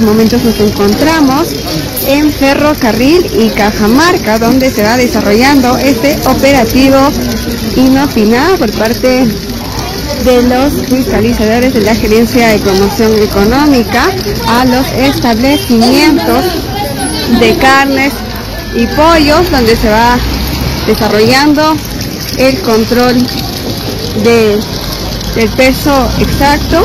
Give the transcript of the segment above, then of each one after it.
momentos nos encontramos en Ferrocarril y Cajamarca, donde se va desarrollando este operativo inopinado por parte de los fiscalizadores de la Gerencia de Promoción Económica a los establecimientos de carnes y pollos, donde se va desarrollando el control de, del peso exacto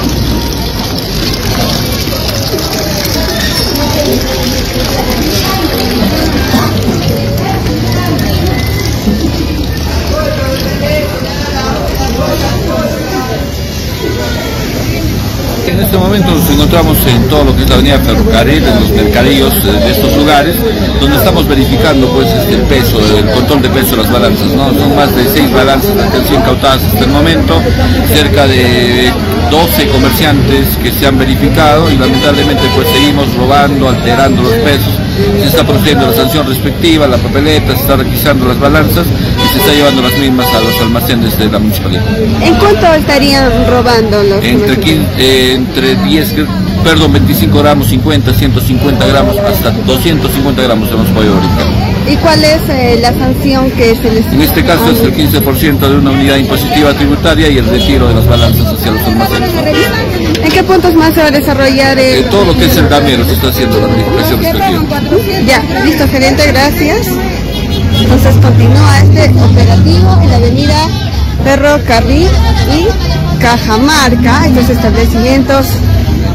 En este momento nos encontramos en todo lo que es la avenida Ferrocarril, en los mercadillos de estos lugares, donde estamos verificando pues este, peso, el control de peso de las balanzas. ¿no? Son más de seis balanzas que han sido incautadas hasta el momento, cerca de 12 comerciantes que se han verificado y lamentablemente pues seguimos robando, alterando los pesos. Se está procediendo la sanción respectiva, la papeleta, se está requisando las balanzas y se está llevando las mismas a los almacenes de la municipalidad. ¿En cuánto estarían robando los Entre, 15, eh, entre 10, perdón, 25 gramos, 50, 150 gramos, hasta 250 gramos hemos podido ahorita. ¿Y cuál es eh, la sanción que se les En este caso es el 15% de una unidad impositiva tributaria y el retiro de las balanzas hacia los almacenes. ¿En qué puntos más se va a desarrollar Eh, el... todo lo que es el cambio se está haciendo la respectiva. Ya, listo, gerente, gracias. Entonces continúa este operativo en la avenida Ferrocarril y Cajamarca, estos establecimientos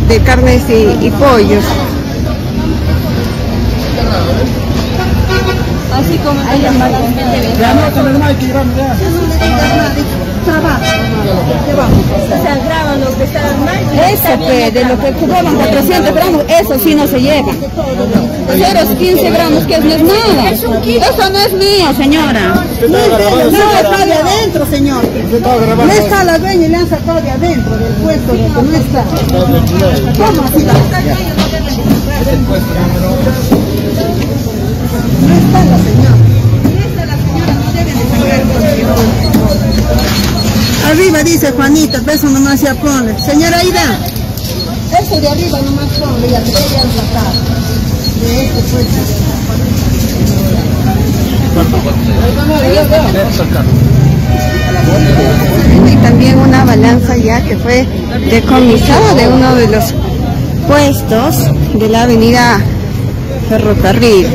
de carnes y, y pollos. Así como de lo que cobraban 400 gramos, eso sí no se lleva. Ceros 15 gramos, que no es nada. Eso no es mío, señora. No está de adentro, señor. No está la dueña y le han sacado de adentro del puesto, no está. ¿Cómo así? No está la señora. Arriba dice Juanita, peso nomás ya pone. Señora Aida, de arriba nomás querían sacar. De este puesto. Y también una balanza ya que fue decomisada de uno de los puestos de la avenida Ferrocarril.